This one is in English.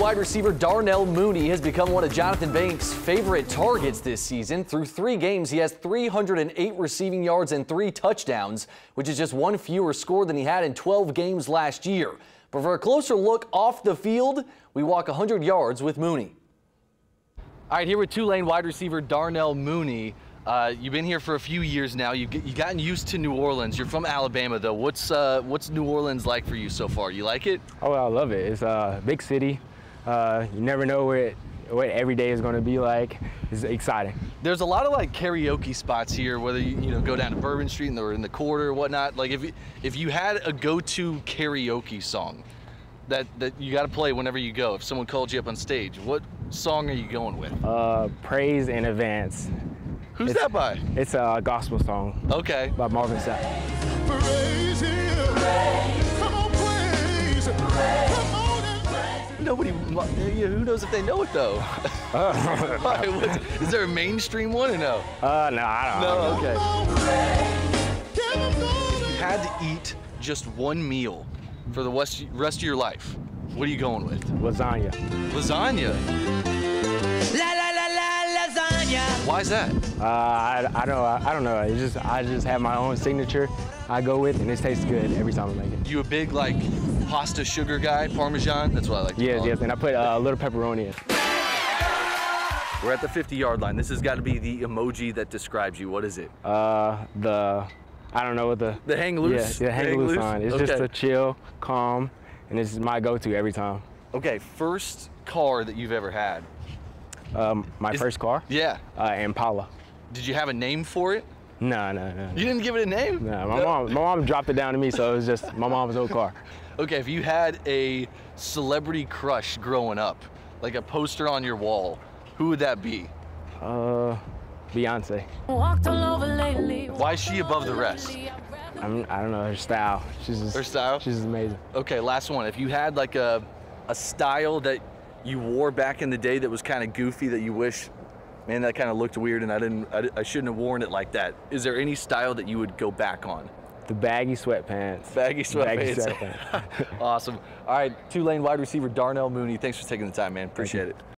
wide receiver Darnell Mooney has become one of Jonathan Banks' favorite targets this season. Through three games, he has 308 receiving yards and three touchdowns, which is just one fewer score than he had in 12 games last year. But for a closer look off the field, we walk 100 yards with Mooney. All right, here with Tulane wide receiver Darnell Mooney. Uh, you've been here for a few years now. You've, you gotten used to New Orleans. You're from Alabama, though. What's uh, what's New Orleans like for you so far? You like it? Oh, I love it. It's a big city. Uh, you never know what it, what every day is going to be like. It's exciting. There's a lot of like karaoke spots here, whether you you know go down to Bourbon Street or in the quarter or whatnot. Like if you, if you had a go-to karaoke song that that you got to play whenever you go, if someone called you up on stage, what song are you going with? Uh, praise in advance. Who's it's, that by? It's a gospel song. Okay. By Marvin Sapp. Who knows if they know it though? All right, what's- is there a mainstream one or no? Uh, no, I don't No, know. okay. If you had to eat just one meal for the rest rest of your life, what are you going with? Lasagna. Lasagna. La la la la lasagna. Why is that? Uh, I, I don't I, I don't know. It's just I just have my own signature I go with, and it tastes good every time I make it. You a big like pasta sugar guy, Parmesan? That's what I like to Yes, call it. yes, and I put uh, a little pepperoni in. We're at the 50 yard line. This has got to be the emoji that describes you. What is it? Uh, the I don't know what the The hang loose? Yeah, the hang, loose sign. It's just a chill, calm, and it's my go-to every time. Okay, first car that you've ever had. Um, my Is- first car, Yeah. uh, Impala. Did you have a name for it? No, no, no. You didn't give it a name? No, my mom, my mom dropped it down to me, so it was just my mom's old car. Okay, if you had a celebrity crush growing up, like a poster on your wall, who would that be? Uh, Beyonce. Walked all over lately. Why is she above the rest? I'm, I don't know her style. She's just Her style? She's amazing. Okay, last one. If you had like a a style that you wore back in the day that was kind of goofy that you wish, man, that kind of looked weird and I didn't, I, I shouldn't have worn it like that. Is there any style that you would go back on? The baggy sweatpants. Baggy Baggy sweatpants. sweatpants. awesome. All right, Tulane wide receiver Darnell Mooney. Thanks for taking the time, man. Appreciate it.